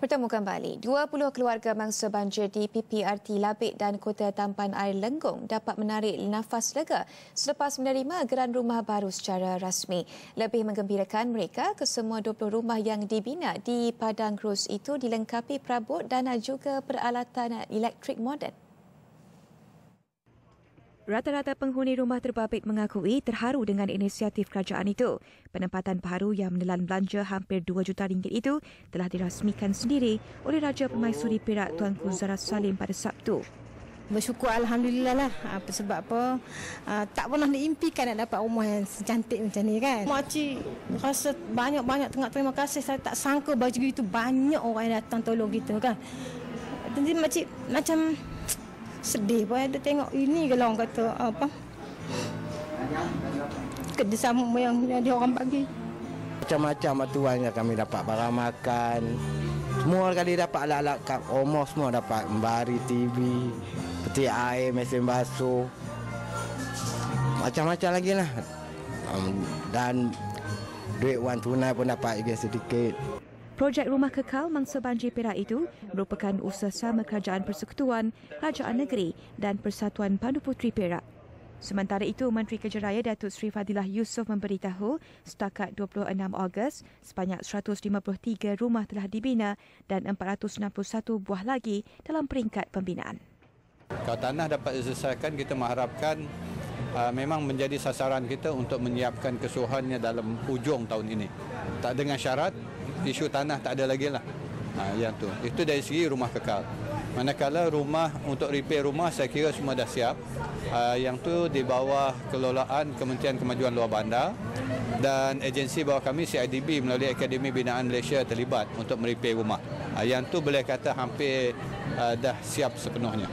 Bertemu kembali, 20 keluarga mangsa banjir di PPRT Labik dan Kota Tampan Air Lenggong dapat menarik nafas lega selepas menerima geran rumah baru secara rasmi. Lebih menggembirakan mereka, kesemua 20 rumah yang dibina di Padang Cruz itu dilengkapi perabot dan juga peralatan elektrik moden. Rata-rata penghuni rumah terbabit mengakui terharu dengan inisiatif kerajaan itu. Penempatan baru yang menelan belanja hampir 2 juta ringgit itu telah dirasmikan sendiri oleh Raja Permaisuri Perak Tuanku Zara Salim pada Sabtu. Bersyukur Alhamdulillah lah. Apa sebab apa, uh, tak pernah diimpikan nak dapat rumah yang secantik macam ni kan. Makcik rasa banyak-banyak tengah terima kasih. Saya tak sangka baju itu banyak orang yang datang tolong kita kan. Jadi makcik macam sedih pun ada tengok ini kalau orang kata apa? Kerjasama yang ada orang bagi. Macam-macam tuan yang kami dapat barang makan. Semua kali dapat alat-alat kat rumah semua dapat membari TV peti air mesin basuh. Macam-macam lagi lah. Dan duit wang tunai pun dapat juga sedikit Projek Rumah Kekal Mangsa Banjir Perak itu merupakan usaha sama Kerajaan Persekutuan, Kerajaan Negeri dan Persatuan Pandu Puteri Perak. Sementara itu, Menteri Kejaraya Datuk Seri Fadilah Yusof memberitahu setakat 26 Ogos, sebanyak 153 rumah telah dibina dan 461 buah lagi dalam peringkat pembinaan. Kalau tanah dapat diselesaikan, kita mengharapkan uh, memang menjadi sasaran kita untuk menyiapkan kesuhannya dalam hujung tahun ini. Tak dengan syarat isu tanah tak ada lagi lah. Ha, yang tu. Itu dari segi rumah kekal. Manakala rumah untuk repair rumah saya kira semua dah siap. Uh, yang tu di bawah kelolaan Kementerian Kemajuan Luar Bandar dan agensi bawah kami CIDB melalui Akademi Binaan Malaysia terlibat untuk merepair rumah. Uh, yang tu boleh kata hampir uh, dah siap sepenuhnya.